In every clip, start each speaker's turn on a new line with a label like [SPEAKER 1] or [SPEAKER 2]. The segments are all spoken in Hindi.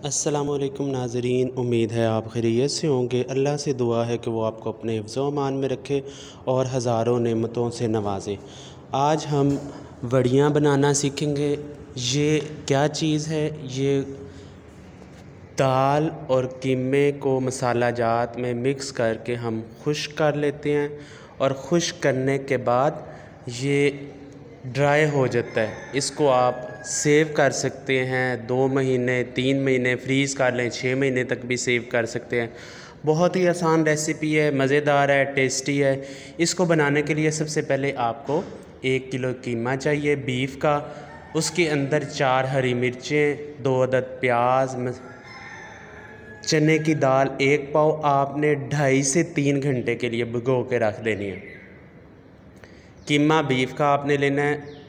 [SPEAKER 1] असलकम नाजरीन, उम्मीद है आप खैरियत से होंगे। अल्लाह से दुआ है कि वो आपको अपने अमान में रखे और हज़ारों नमतों से नवाजे। आज हम वड़ियाँ बनाना सीखेंगे। ये क्या चीज़ है? ये दाल और कीमे को मसाला जात में मिक्स करके हम खुश कर लेते हैं और खुश करने के बाद ये ड्राई हो जाता है। इसको आप सेव कर सकते हैं, दो महीने, तीन महीने, फ्रीज़ कर लें छः महीने तक भी सेव कर सकते हैं। बहुत ही आसान रेसिपी है, मज़ेदार है, टेस्टी है। इसको बनाने के लिए सबसे पहले आपको एक किलो कीमा चाहिए बीफ का। उसके अंदर चार हरी मिर्चें, दो अदद प्याज चने की दाल, एक पाव आपने ढाई से तीन घंटे के लिए भिगो के रख देनी है। कीमा बीफ का आपने लेना है।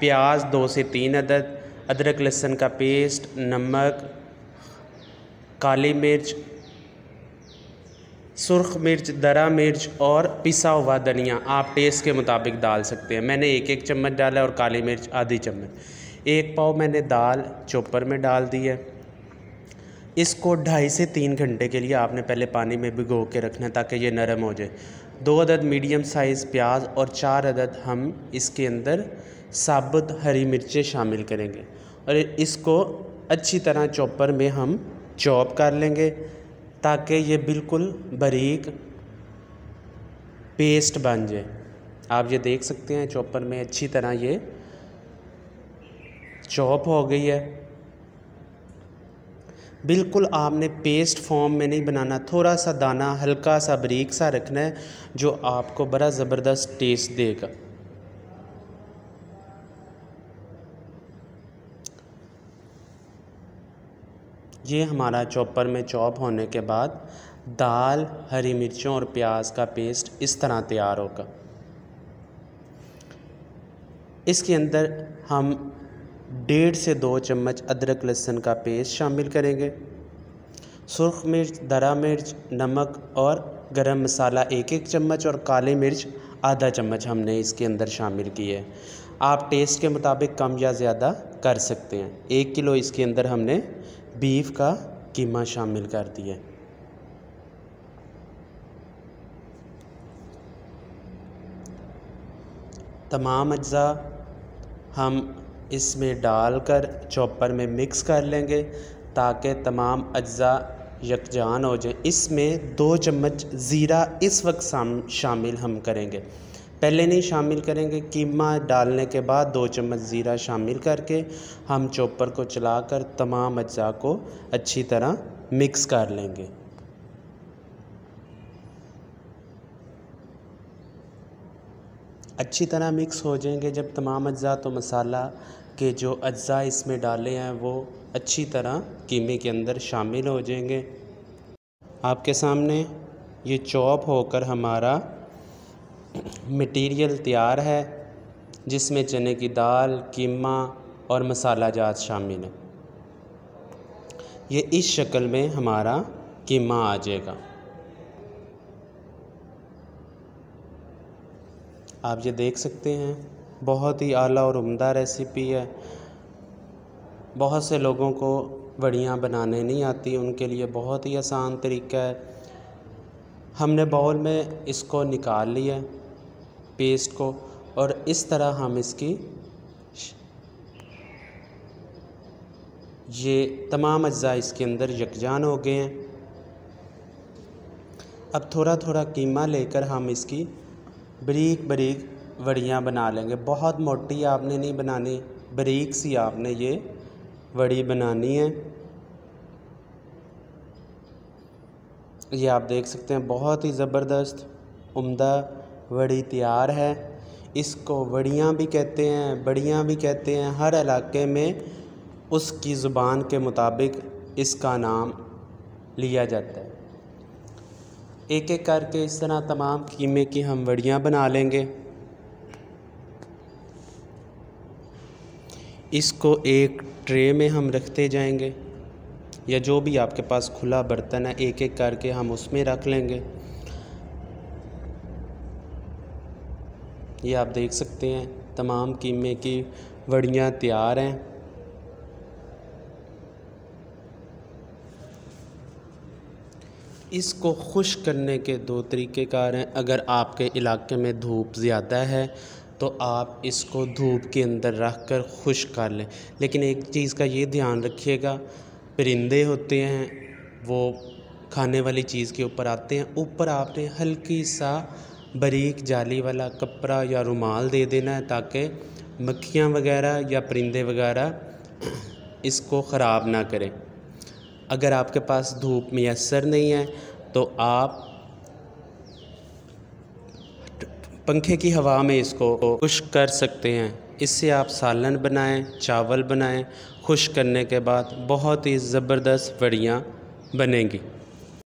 [SPEAKER 1] प्याज, दो से तीन अदद, अदरक, लहसुन का पेस्ट, नमक, काली मिर्च, सुरख मिर्च, दरा मिर्च और पिसा हुआ धनिया आप टेस्ट के मुताबिक डाल सकते हैं। मैंने एक एक चम्मच डाला और काली मिर्च आधी चम्मच। एक पाव मैंने दाल चॉपर में डाल दी है। इसको ढाई से तीन घंटे के लिए आपने पहले पानी में भिगो के रखना है ताकि ये नरम हो जाए। दो अदद मीडियम साइज़ प्याज और चार अदद हम इसके अंदर साबुत हरी मिर्चें शामिल करेंगे। और इसको अच्छी तरह चॉपर में हम चॉप कर लेंगे ताकि ये बिल्कुल बारीक पेस्ट बन जाए। आप ये देख सकते हैं चॉपर में अच्छी तरह ये चॉप हो गई है। बिल्कुल आपने पेस्ट फॉर्म में नहीं बनाना, थोड़ा सा दाना, हल्का सा बारीक सा रखना है, जो आपको बड़ा ज़बरदस्त टेस्ट देगा। ये हमारा चॉपर में चॉप होने के बाद दाल, हरी मिर्चों और प्याज का पेस्ट इस तरह तैयार होगा। इसके अंदर हम डेढ़ से दो चम्मच अदरक लहसुन का पेस्ट शामिल करेंगे। सुरख मिर्च, दरा मिर्च, नमक और गरम मसाला एक एक चम्मच और काली मिर्च आधा चम्मच हमने इसके अंदर शामिल किए है। आप टेस्ट के मुताबिक कम या ज़्यादा कर सकते हैं। एक किलो इसके अंदर हमने बीफ का कीमा शामिल कर दिया तमाम अज्ज़ा हम इसमें डालकर चॉपर में मिक्स कर लेंगे ताकि तमाम अज्ज़ा यकजान हो जाए। इसमें दो चम्मच ज़ीरा इस वक्त शामिल हम करेंगे। पहले नहीं शामिल करेंगे, कीमा डालने के बाद दो चम्मच ज़ीरा शामिल करके हम चॉपर को चलाकर तमाम अज्जा को अच्छी तरह मिक्स कर लेंगे। अच्छी तरह मिक्स हो जाएँगे। जब तमाम अज्जा तो मसाला के जो अज्जा इसमें डाले हैं, वो अच्छी तरह कीमे के अंदर शामिल हो जाएँगे। आपके सामने ये चॉप होकर हमारा मटेरियल तैयार है, जिसमें चने की दाल, कीमा और मसाला जात शामिल है। ये इस शक्ल में हमारा कीमा आ जाएगा। आप ये देख सकते हैं, बहुत ही आला और उम्दा रेसिपी है। बहुत से लोगों को बड़ियाँ बनाने नहीं आती, उनके लिए बहुत ही आसान तरीका है। हमने बाउल में इसको निकाल लिया पेस्ट को और इस तरह हम इसकी ये तमाम अज्जा इसके अंदर यकजान हो गए हैं। अब थोड़ा थोड़ा कीमा लेकर हम इसकी बारीक बरीक वड़ियाँ बना लेंगे। बहुत मोटी आपने नहीं बनानी, बारीक सी आपने ये वड़ी बनानी है। ये आप देख सकते हैं, बहुत ही ज़बरदस्त, उम्दा वड़ी तैयार है। इसको वड़ियाँ भी कहते हैं, बड़ियाँ भी कहते हैं। हर इलाके में उसकी ज़ुबान के मुताबिक इसका नाम लिया जाता है। एक एक करके इस तरह तमाम कीमे की हम वड़ियाँ बना लेंगे। इसको एक ट्रे में हम रखते जाएँगे या जो भी आपके पास खुला बर्तन है, एक एक करके हम उसमें रख लेंगे। ये आप देख सकते हैं, तमाम कीमे की वड़ियाँ तैयार हैं। इसको खुश करने के दो तरीक़ेकार हैं। अगर आपके इलाके में धूप ज़्यादा है तो आप इसको धूप के अंदर रख कर खुश कर लें। लेकिन एक चीज़ का ये ध्यान रखिएगा, परिंदे होते हैं, वो खाने वाली चीज़ के ऊपर आते हैं। ऊपर आपने हल्की सा बारीक जाली वाला कपड़ा या रुमाल दे देना है ताकि मक्खियाँ वगैरह या परिंदे वगैरह इसको ख़राब ना करें अगर आपके पास धूप मैसर नहीं है तो आप पंखे की हवा में इसको खुश कर सकते हैं इससे आप सालन बनाएँ चावल बनाएँ खुश करने के बाद बहुत ही ज़बरदस्त बड़ियाँ बनेंगी